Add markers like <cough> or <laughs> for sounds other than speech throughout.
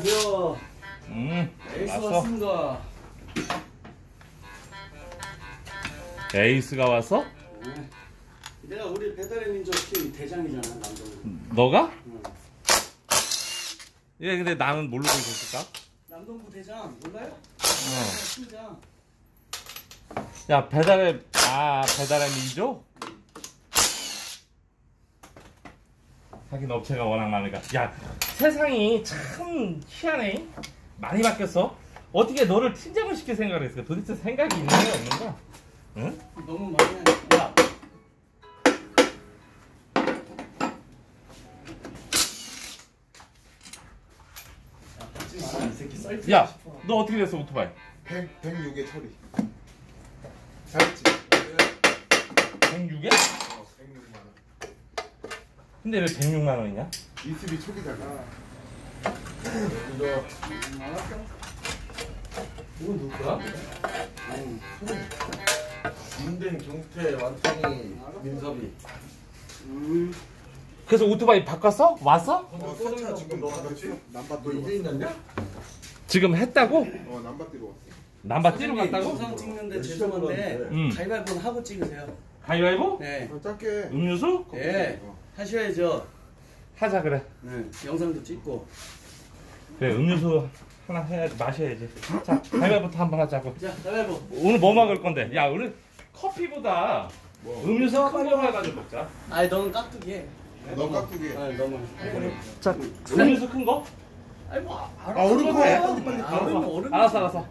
안녕하세요. 음, 에이스 왔어. 왔습니다. 에이스가 왔어? 네. 내가 우리 배달의 민족 팀 대장이잖아, 남동부. 너가? 응. 예, 근데 나는 모르고 있었을까? 남동부 대장 몰라요? 어. 팀장. 야, 배달의, 아, 배달의 민족? 하긴 업체가 워낙 많으니까. 야, 세상이 참 희한해. 많이 바뀌었어. 어떻게 너를 팀장을 시킬 생각을 했을까? 도대체 생각이 있는 게 없는가? 응? 너무 많이 하니까. 야. 너 어떻게 됐어, 오토바이? 100, 106의 처리. 잘했지? 106에? 어, 106만 원. 근데 왜 106만 원이냐? 이슬이 초기잖아. 이거. 이건 누구야? 응. 민댕, 종태, 완탕이, 민섭이. 음. 그래서 오토바이 바꿨어? 왔어? 어, 세차 지금 너 받았지? 너 이제 있냐? 지금 했다고? 어, 남바띠로 왔어. 남바 뛰러 갔다고? 영상 찍는데 죄송한데? 응. 가위바위보는 하고 찍으세요. 가위바위보? 네. 어, 짧게. 음료수? 예. 어. 하셔야죠. 하자 그래. 네. 영상도 찍고. 그래 음료수 하나 해야지 마셔야지. 자 가위바위보부터 한번 하자고. 자, 가위바위보. 오늘 뭐 먹을 건데? 야 오늘 커피보다 뭐? 음료수 큰 걸로 해가지고 먹자. 아니, 너는 깍두기 해. 너 깍두기. 아니, 너무. 자 음료수 큰 거? 아니, 뭐, 아, 얼음 커. 해. 빨리, 빨리. 아, 얼음, 얼음. 알았어 알았어.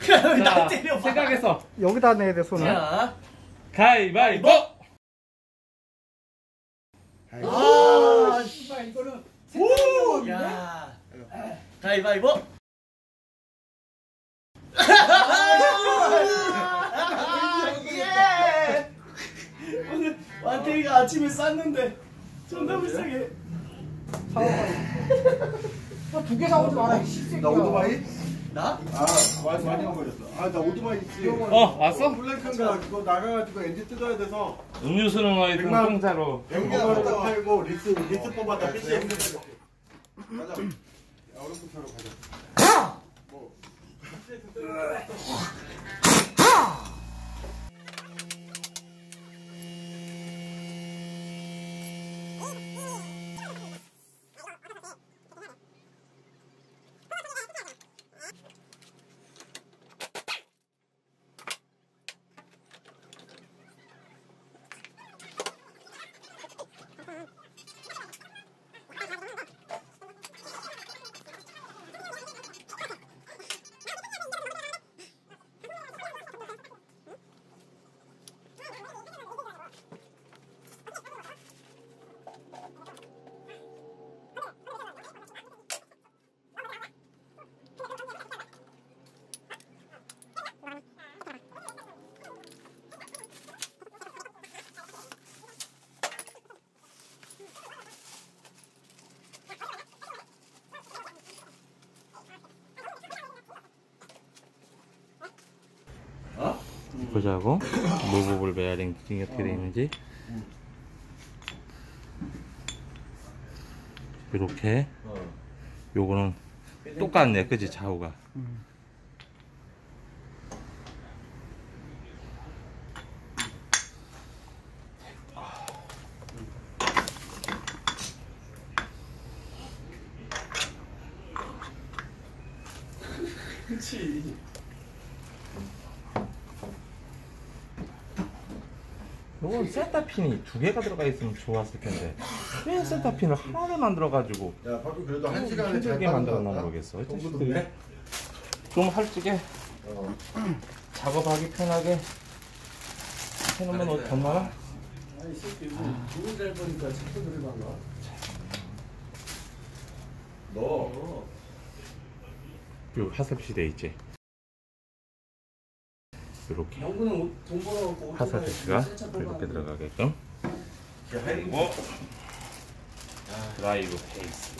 <laughs> 나자 때려봐. 생각했어. 여기다 내야 돼 손을. 자. 가위바위보. 아, 씨발, 이거는. 오! 야. 가위바위보. 예! 오늘 완태이가 아침에 쌌는데 존나 불쌍해. 두개 사오지 마라. 이 새끼야. 나 오토바이? 나? 아, 많이 많이 안 걸렸어. 아, 나 오토바이 있지. 어 왔어? 블랙한가 그거 나가가지고 엔진 뜯어야 돼서 음료수는 어디 백만- 공짜로. 연기하고 팔고 리스 리스 뽑았다 PC 가자. 야, 얼음부터 하러 가자. 뭐. 보자고. 무브블 베어링 팅이 어떻게 되어 있는지. 이렇게. 요거는 똑같네, 그지 좌우가. 그렇 요건 센터핀이 두 개가 들어가 있으면 좋았을 텐데 왜 센터핀을 하나를 만들어가지고 야, 바꾸 그래도 한 시간에 잘 힘들게 만들었나. 모르겠어. 정도? 좀 할지게 어. 작업하기 편하게 해놓으면 어디 덧나나? 아이 새끼 이거 너무 잘 보니까 친구들이 많아. 너 어. 요 하셉시 돼 있지. 벌어갖고 하사드시가 이렇게 들어가게끔 그리고 드라이브 페이스.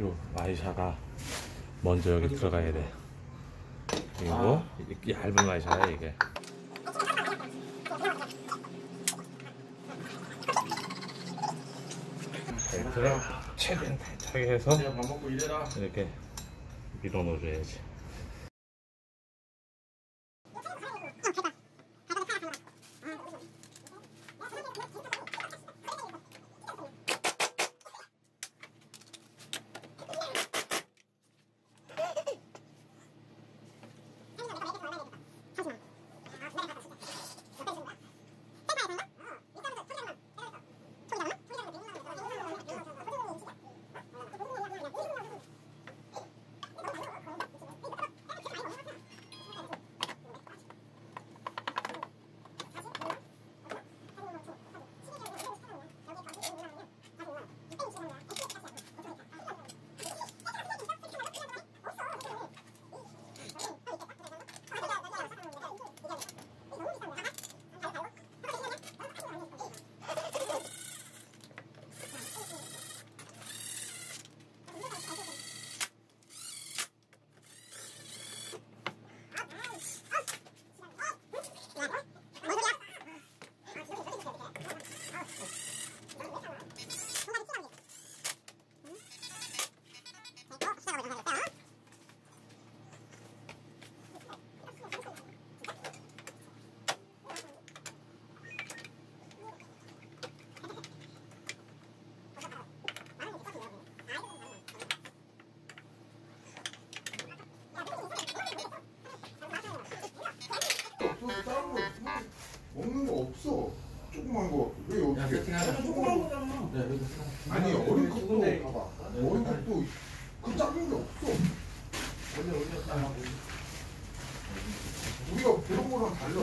요 와이샤가 먼저 여기 들어가야 돼. 그리고 이 얇은 와이샤야 이게. 벨트를 최대한 타이트하게 해서. 이렇게 밀어 넣어줘야지. 없어 다른 거 먹는 거 없어. 조그만 거. 왜 야, 어떻게? 세팅하자. 조그만 거잖아. 야, 여기 세팅. 아니 어린 근데- 봐봐. 어린 것도 그 작은 게 없어. 우리가 그런 거랑 달라.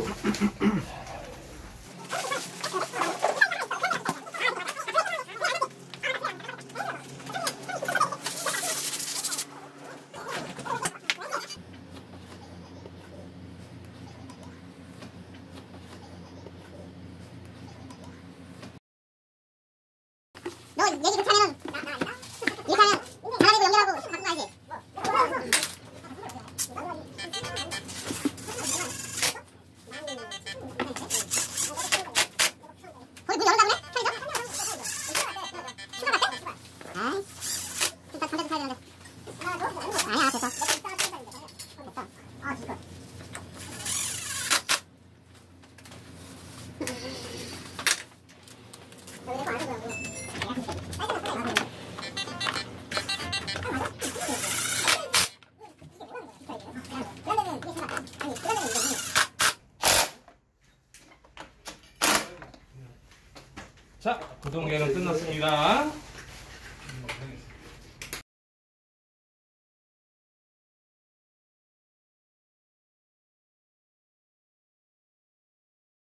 자, 구동계는 끝났습니다.